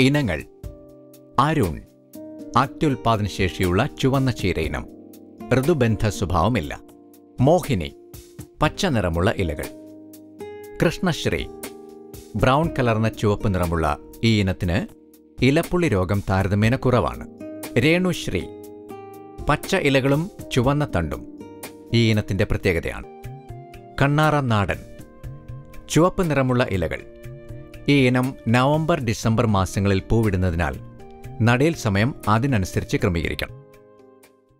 ഇനങ്ങൾ. അരുൺ അത്യുൽപാദനശേഷിയുള്ള ചുവന്ന ചീരയിനം. ഋതുബന്ധ സ്വഭാവമില്ല. മോഹിനി പച്ച നിറമുള്ള ഇലകൾ. കൃഷ്ണശ്രീ ബ്രൗൺ കലർന്ന ചുവപ്പ് നിറമുള്ള ഈ ഇനത്തിന് ഇലപ്പുള്ളി രോഗം താരതമ്യേന കുറവാണ്. രേണുശ്രീ പച്ച ഇലകളും ചുവന്ന തണ്ടും ഈ ഇനത്തിന്റെ പ്രത്യേകതയാണ്. കണ്ണാറ നാടൻ ചുവപ്പ് നിറമുള്ള ഇലകൾ. ഈ ഇനം നവംബർ ഡിസംബർ മാസങ്ങളിൽ പൂവിടുന്നതിനാൽ നടയിൽ സമയം അതിനനുസരിച്ച് ക്രമീകരിക്കണം.